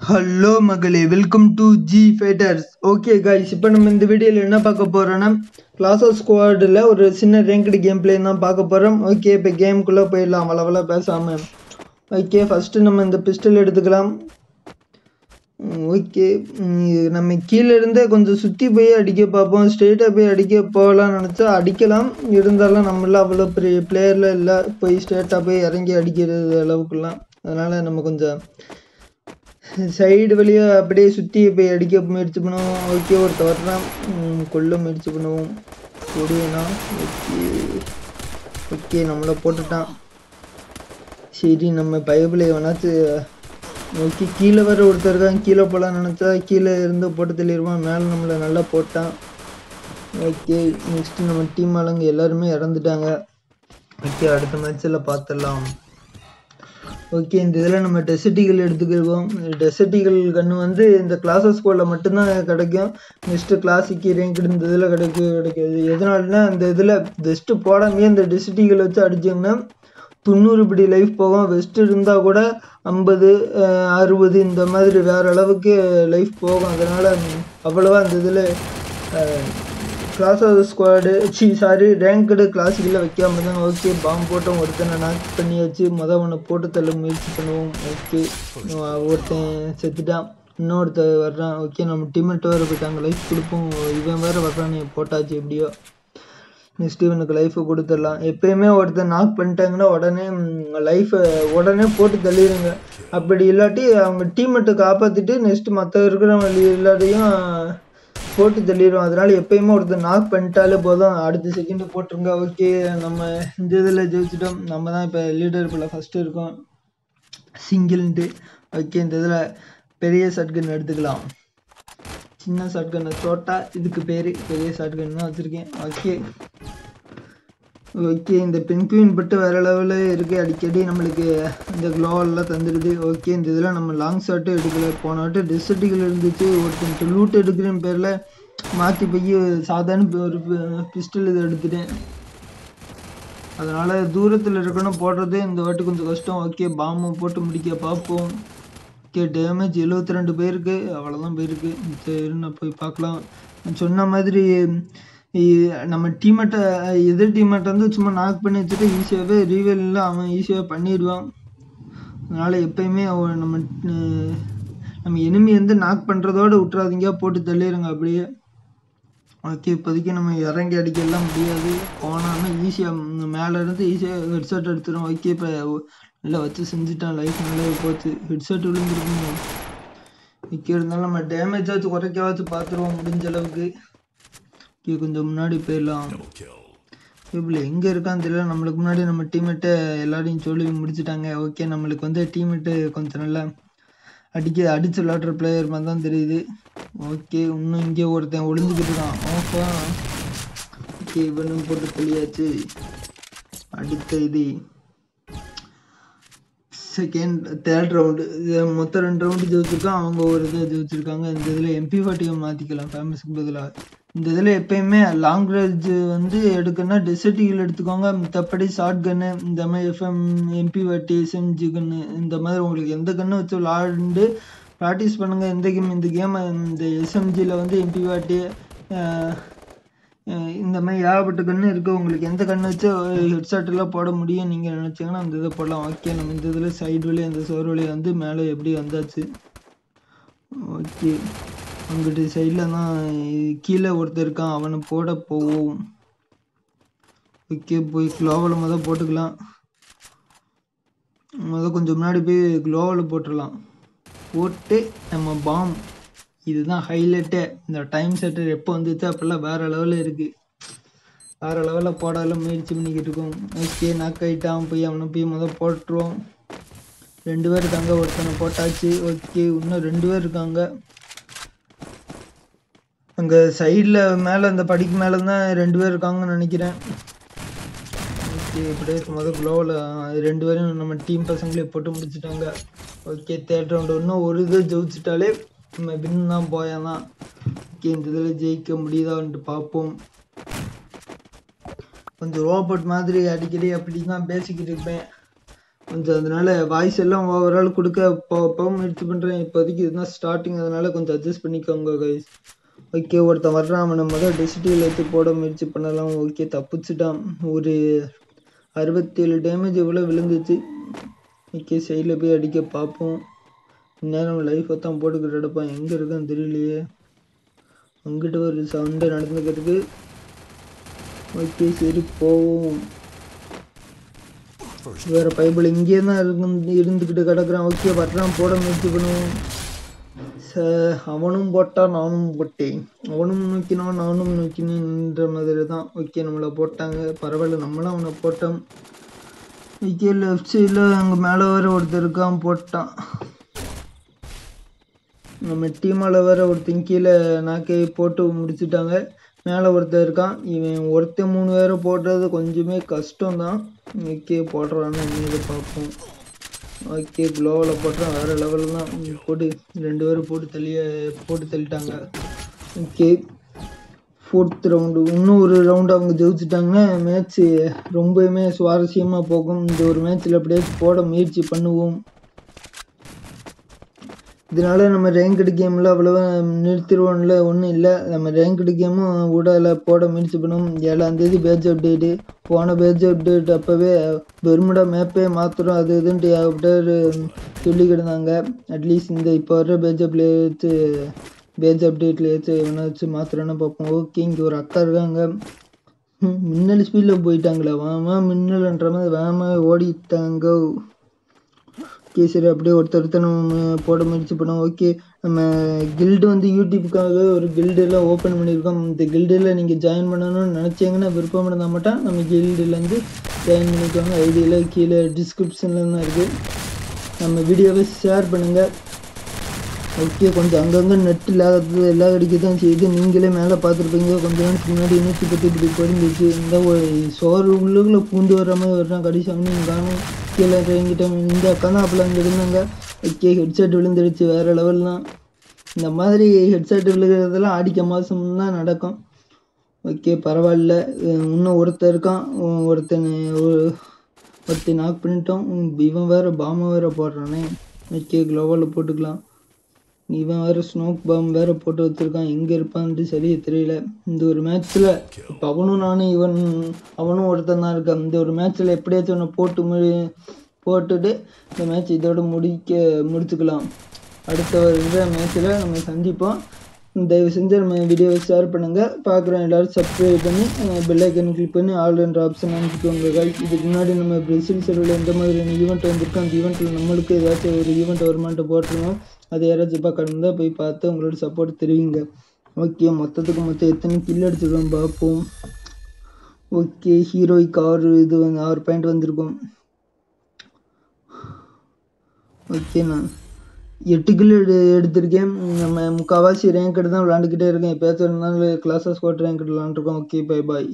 Hello மகளே. Welcome to G fighters okay guys இப்போ நம்ம இந்த வீடியோவில் என்ன பார்க்க போகிறோன்னா கிளாஸ் ஆஃப் ஸ்குவாடில் ஒரு சின்ன ரேங்க்டு கேம் பிளே தான் பார்க்க போகிறோம் ஓகே இப்போ கேமுக்குள்ளே போயிடலாம். அவ்வளோவளோ பேசாமல் ஓகே ஃபஸ்ட்டு நம்ம இந்த பிஸ்டல் எடுத்துக்கலாம். ஓகே நம்ம கீழே இருந்தே கொஞ்சம் சுற்றி போய் அடிக்க பார்ப்போம். ஸ்ட்ரெயிட்டாக போய் அடிக்க போகலாம்னு நினச்சா அடிக்கலாம். இருந்தாலும் நம்மள அவ்வளோ பெரிய பிளேயரில் இல்லை. போய் ஸ்ட்ரெயிட்டாக போய் இறங்கி அடிக்கிறது அளவுக்குலாம். அதனால் நம்ம கொஞ்சம் சைடு வழியாக அப்படியே சுற்றி போய் அடிக்க முயற்சி பண்ணுவோம். ஓகே ஒரு வர்றான் ம், கொல்ல முயற்சி பண்ணுவோம். கொடுவேனா ஓகே. ஓகே நம்மளை போட்டுட்டான். சரி நம்ம பைபிளை வேணாச்சு ஓகே கீழே வர ஒருத்தர் இருக்கான் கீழே போகலான்னு நினச்சா கீழே இருந்து போட்டு தெளிவான் மேலே நம்மளை நல்லா போட்டான். ஓகே நெக்ஸ்ட்டு நம்ம டீம் ஆளுங்க எல்லாருமே இறந்துட்டாங்க. ஓகே அடுத்த மேட்ச்சில் பார்த்துடலாம். ஓகே இந்த இதில் நம்ம டெசிட்டிகள் எடுத்துக்கிடுவோம் டெசிட்டிகள் கன்று வந்து இந்த கிளாஸஸ் ஸ்கூலில் மட்டும்தான் கிடைக்கும். நெக்ஸ்ட்டு கிளாசிக்கு ரேங்க் இந்த இதில் கிடைக்க கிடைக்காது. எதனாலனா அந்த இதில் பெஸ்ட்டு போடாமே இந்த டெசிட்டிகள் வச்சு அடிச்சோம்னா தொண்ணூறு இப்படி லைஃப் போகும். வெஸ்ட் இருந்தால் கூட ஐம்பது அறுபது இந்த மாதிரி வேறு அளவுக்கு லைஃப் போகும். அதனால் அவ்வளோவா அந்த இதில் class of squad C sorry ranked கிளாஸுக்குள்ளே வைக்காம தான் ஓகே பாம்பு போட்டோம் ஒருத்தனை நாக் பண்ணியாச்சு மொதல் ஒன்று போட்டு தள்ள முயற்சி பண்ணுவோம் ஓகே ஒருத்தன் செத்துட்டான் இன்னொருத்த வர்றான் ஓகே நம்ம டீம்மேட் வேறு போயிட்டாங்க லைஃப் கொடுப்போம் இவன் வேறு வர்றான் நீ போட்டாச்சு எப்படியோ. நெக்ஸ்ட் இவனுக்கு லைஃபை கொடுத்துடலாம். எப்பயுமே ஒருத்தர் நாக் பண்ணிட்டாங்கன்னா உடனே லைஃபை உடனே போட்டு தள்ளிடுங்க அப்படி இல்லாட்டி அவங்க டீம்மேட்டை காப்பாற்றிட்டு நெக்ஸ்ட் மற்ற இருக்கிறவங்க எல்லாரையும் போட்டு தள்ளிடுவோம். அதனால எப்பயுமே ஒருத்தர் நாக் பண்ணிட்டாலே போதும். அடுத்த செகண்ட் போட்டுருங்க. ஓகே நம்ம இந்த இதில் ஜெயிச்சிட்டோம். நம்ம தான் இப்போ லீடர் இப்போ ஃபஸ்ட்டு இருக்கோம். சிங்கிள்ன்ட்டு ஓகே இந்த இதில் பெரிய ஷட்கன் எடுத்துக்கலாம். சின்ன ஷாட்கன் சோட்டா இதுக்கு பேர். பெரிய ஷாட்கன் தான் வச்சுருக்கேன். ஓகே ஓகே இந்த பென்குயின் பட்டு வேறு லெவலில் இருக்குது அடிக்கடி நம்மளுக்கு இந்த க்ளோவெல்லாம் தந்துடுது ஓகே இந்த இதில் நம்ம லாங் ஷாட்டும் எடுக்கல. போன வாட்டி டிஸ்ட்ரிக்டில் இருந்துச்சு. ஒருத்தன் லூட் எடுக்கிற பேரில் மாற்றி போய் சாதாரண ஒரு பிஸ்டல் இதை எடுத்துட்டேன். அதனால் தூரத்தில் இருக்கணும். போடுறது இந்த வாட்டி கொஞ்சம் கஷ்டம். ஓகே பாம்பு போட்டு முடிக்க பார்ப்போம். ஓகே டேமேஜ் எழுபத்தி ரெண்டு பேருக்கு அவ்வளோதான் போயிருக்கு. சரி நான் போய் பார்க்கலாம். சொன்ன மாதிரி நம்ம டீமேட்டை எதிர் டீமேட்டை வந்து சும்மா நாக் பண்ணி வச்சுட்டு ஈஸியாகவே ரீவெல்ல அவன் ஈஸியாக பண்ணிடுவான். அதனால் எப்பயுமே அவன் நம்ம நம்ம எனிமி வந்து நாக் பண்ணுறதோட விட்றாதீங்க போட்டு தள்ளிடுங்க அப்படியே. ஓகே இப்போதைக்கு நம்ம இறங்கி அடிக்கலாம் முடியாது. போனாமல் ஈஸியாக மேலே இருந்து ஈஸியாக ஹெட்செட் எடுத்துரும். ஓகே இப்போ நல்லா வச்சு செஞ்சுட்டான் லைஃப் நல்லா போச்சு. ஹெட்செட் விழுந்துருக்குங்க. ஓகே இருந்தாலும் நம்ம டேமேஜாச்சும் குறைக்காச்சும் பார்த்துருவோம் முடிஞ்ச அளவுக்கு. கொஞ்சம் முன்னாடி போயிடலாம். இப்போ எங்கே இருக்கான்னு தெரியல. நம்மளுக்கு முன்னாடி நம்ம டீம்மேட்டை எல்லாரையும் சொல்லி முடிச்சிட்டாங்க. ஓகே நம்மளுக்கு வந்து டீம்மேட்டு கொஞ்சம் நல்லா அடிக்க அடிச்சு விளாட்ற பிளேயர் மாதிரி தான் தெரியுது. ஓகே இன்னும் இங்கே ஒருத்தன் ஒளிஞ்சுக்கிட்டு இருக்கான். ஓஹோ. ஓகே இவனும் போட்டு தெளியாச்சு அடுத்த இது. செகண்ட் தேர்ட் ரவுண்டு மொத்தம் ரெண்டு ரவுண்டு ஜெயிச்சிருக்கோம் அவங்க ஒரு இதை ஜெயிச்சிருக்காங்க. இந்த இதில் எம்பி ஃபார்ட்டியை மாற்றிக்கலாம் ஃபேமஸுக்கு பதிலாக இந்த இதில் எப்பயுமே லாங் ரேஞ்ச் வந்து எடுக்கணும்னா டெசர்ட்டிகள் எடுத்துக்கோங்க. மற்றபடி ஷார்ட் கன்னு இந்த மாதிரி எஃப்எம் எம்பி வாட்டி எஸ்எம்ஜி கன்னு இந்த மாதிரி உங்களுக்கு எந்த கன்று வச்சு விளாண்டு ப்ராக்டிஸ் பண்ணுங்கள் எந்த கேம் இந்த கேம் இந்த எஸ்எம்ஜியில் வந்து எம்பி வாட்டி இந்த மாதிரி ஏகப்பட்ட கன்று இருக்குது உங்களுக்கு எந்த கன்று வச்சு ஹெட்செட் எல்லாம் போட முடியும். நீங்கள் நினச்சிங்கன்னா அந்த இதை போடலாம். ஓகே நம்ம இந்த இதில் சைடு வழியாக அந்த சோறு வழியாக வந்து மேலே எப்படி வந்தாச்சு? ஓகே அங்கிட்டு சைடில் தான் கீழே ஒருத்தர் இருக்கான் அவனை போட போவோம். ஓகே போய் க்ளோவில் மொதல் போட்டுக்கலாம். மொதல் கொஞ்சம் முன்னாடி போய் க்ளோவில் போட்டுடலாம். போட்டு நம்ம பாம் இதுதான் ஹைலைட்டே இந்த டைம் செட்டர் எப்போ வந்துச்சு அப்போல்லாம் வேறு லெவலில் இருக்குது வேறு லெவலில் போடாலும் முயற்சி பண்ணிக்கிட்டு இருக்கோம். ஓகே நாக் ஆகிட்டான் போய் அவனை போய் மொதல் போட்டுருவோம். ரெண்டு பேர் இருக்காங்க ஒருத்தனை போட்டாச்சு. ஓகே இன்னும் ரெண்டு பேர் இருக்காங்க. அங்கே சைடில் மேலே அந்த படிக்கு மேலே தான் ரெண்டு பேர் இருக்காங்கன்னு நினைக்கிறேன். ஓகே இப்படியே முதல் க்ளோவில் ரெண்டு பேரும் நம்ம டீம் பசங்களே போட்டு முடிச்சிட்டாங்க. ஓகே தேர்ட் ரவுண்டு இன்னும் ஒரு இது ஜெயிச்சிட்டாலே நம்ம வின் தான் போயாதான். ஓகே இந்த இதில் ஜெயிக்க முடியுதான்ட்டு பார்ப்போம். கொஞ்சம் ரோபோட் மாதிரி அடிக்கடி அப்படி தான் பேசிக்கிட்டு இருப்பேன். கொஞ்சம் அதனால வாய்ஸ் எல்லாம் ஓவரால் கொடுக்க போ போக முயற்சி பண்ணுறேன் இப்போதைக்கு இதுதான் ஸ்டார்டிங் அதனால கொஞ்சம் அட்ஜஸ்ட் பண்ணிக்கோங்க கைஸ் ஓகே ஒருத்தன் வர்றான் அவனை முதல் டெசிட்டியில் எடுத்து போட முயற்சி பண்ணலாம். ஓகே தப்பிச்சிட்டான். ஒரு அறுபத்தேழு டேமேஜ் இவ்வளோ விழுந்துச்சு. ஓகே சைடில் போய் அடிக்க பார்ப்போம். இந்நேரம் லைஃப்பை தான் போட்டுக்கிட்டு எடுப்பான் எங்கே இருக்கான்னு தெரியலையே. அங்கிட்ட ஒரு சவுண்டு நடந்துக்கிறதுக்கு. ஓகே சரி போவோம். வேறு பைபிள் இங்கே தான் இருந்து இருந்துக்கிட்டு கிடக்குறான். ஓகே வர்றான் போட முயற்சி பண்ணுவோம். அவனும் போட்டான் நானும் போட்டேன். அவனும் நோக்கினான் நானும் நோக்கினேன்ற மாதிரி தான் ஓகே நம்மளை போட்டாங்க. பரவாயில்ல நம்மளும் அவனை போட்டோம். ஓகே லெஃப்ட் சைடில் அங்கே மேலே வேற ஒருத்தர் இருக்கான் போட்டான். நம்ம டீமால் வேற ஒருத்தன் கீழே நாக்கை போட்டு முடிச்சுட்டாங்க. மேலே ஒருத்தன் இருக்கான். இவன் ஒருத்தன் மூணு பேரை போடுறது கொஞ்சமே கஷ்டம் தான் ஓகே போடுறான்னு பார்ப்போம். ஓகே க்ளோவில் போட்டுறான் வேறு லெவலில் தான். போட்டு ரெண்டு பேரும் போட்டு தள்ளிய போட்டு தள்ளிட்டாங்க. ஓகே. ஃபோர்த் ரவுண்டு இன்னும் ஒரு ரவுண்டு அவங்க ஜெயிச்சிட்டாங்கன்னா மேட்ச்சு ரொம்பவுமே சுவாரஸ்யமாக போகும். இந்த ஒரு மேட்ச்சில் எப்படியாச்சும் போட முயற்சி பண்ணுவோம். இதனால நம்ம ரேங்கடு கேமில் அவ்வளோவா நிறுத்திடுவோம்ல ஒன்றும் இல்லை. நம்ம ரேங்கடு கேமும் ஊடால போட முயற்சி பண்ணுவோம். ஏழாந்தேதி பேஜ் பேட்ச் அப்டேட்டு போன பேட்ச் அப்டேட் அப்போவே பெருமிடா மேப்பே மாற்றுறோம் அது இதுன்ட்டு அப்டேட் சொல்லிக்கிட்டு இருந்தாங்க அட்லீஸ்ட் இந்த இப்போ வர்ற பேட்ச் அப்லேச்சு பேட்ச் அப்டேட்டில் ஏற்று எவனா வச்சு மாற்றுறோன்னு பார்ப்போம் ஓகே இங்கே ஒரு அக்கா இருக்காங்க. மின்னல் ஸ்பீடில் போயிட்டாங்களே வாமா மின்னல்ன்ற மாதிரி வேமா ஓடிட்டாங்க. ஓகே சரி அப்படியே ஒருத்தர் ஒருத்தர் நம்ம போட முயற்சி பண்ணோம். ஓகே நம்ம கில்டு வந்து யூடியூப்புக்காக ஒரு கில்டெல்லாம் ஓப்பன் பண்ணியிருக்கோம். இந்த கில்டில் நீங்கள் ஜாயின் பண்ணணும்னு நினச்சிங்கன்னா விருப்பம் இருந்தால் மட்டும் நம்ம கில்டுலேருந்து ஜாயின் பண்ணிக்கோங்க. ஐடியில் கீழே டிஸ்கிரிப்ஷனில் தான் இருக்குது நம்ம வீடியோவை ஷேர் பண்ணுங்கள் ஓகே கொஞ்சம் அங்கங்கே நெட் இல்லாதது எல்லாம் அடிக்க தான் செய்யுது. நீங்களே மேலே பார்த்துருப்பீங்க. கொஞ்ச நேரத்துக்கு முன்னாடி நூற்றி பத்து இப்படி குறைஞ்சிச்சு இந்த ஒரு சோறு உள்ளுக்குள்ளே பூந்து வர்ற மாதிரி வர்றான் கடைசி அவனு காணும். கீழே இறங்கிட்டோம் இந்த அக்கா தான் அப்போ அங்கே இருந்தாங்க ஓகே ஹெட்செட் விழுந்துடுச்சு வேறு லெவல்லாம் இந்த மாதிரி ஹெட்செட் விழுகிறதெல்லாம் ஆடிக்க மாதம் தான் நடக்கும். ஓகே பரவாயில்ல. இன்னும் ஒருத்தர் இருக்கான். ஒருத்தன் ஒருத்தன் நாக் பண்ணிட்டோம். இவன் வேறு பாமை வேறு போடுறானே. ஓகே க்ளோவலில் போட்டுக்கலாம். இவன் வேற ஸ்னோக் பாம் வேற போட்டு வச்சிருக்கான். எங்க இருப்பான்ட்டு சரியே தெரியல. இந்த ஒரு மேட்ச்ல இப்போ அவனும் நானும் இவன் அவனும் ஒருத்தன் தான் இருக்கான். இந்த ஒரு மேட்ச்ல எப்படியாச்சும் ஒன்று போட்டு முடி போட்டுட்டு இந்த மேட்ச் இதோட முடிக்க முடிச்சுக்கலாம். அடுத்த ஒரு மேட்ச்சில் நம்ம சந்திப்போம். தயவு செஞ்சு நம்ம வீடியோவை ஷேர் பண்ணுங்கள் பார்க்குறோம் எல்லோரும் சப்ஸ்கிரைப் பண்ணி பெல்லைக்கன் கிளிக் பண்ணி ஆல் என்ற ஆப்ஷன் அனுப்பிக்கோங்க guys. இதுக்கு முன்னாடி நம்ம பிரேசில் சர்வில் எந்த மாதிரியான ஈவெண்ட் வந்திருக்கோம் அந்த ஈவெண்ட்டில் நம்மளுக்கு ஏதாச்சும் ஒரு ஈவெண்ட் வருமானத்தை போட்டுருவோம் அது யாராச்சும் பார்க்க இருந்தால் போய் பார்த்து உங்களோட சப்போர்ட் தெரிவிங்க. ஓகே மொத்தத்துக்கு மொத்தம் எத்தனை கில் அடிச்சிருக்கோம் பார்ப்போம். ஓகே ஹீரோய்க்கு ஆறு இது வந்து ஆறு பாயிண்ட் வந்திருக்கும். ஓகே நான் எட்டு கில் எடு எடுத்திருக்கேன். நம்ம முக்கால்வாசி ரேங்க் தான் விளாண்டுக்கிட்டே இருக்கேன். எப்போயாச்சும் ஒரு நாள் கிளாஸஸ் கோட் ரேங்க் விளாண்டுருக்கோம் ஓகே பை பாய்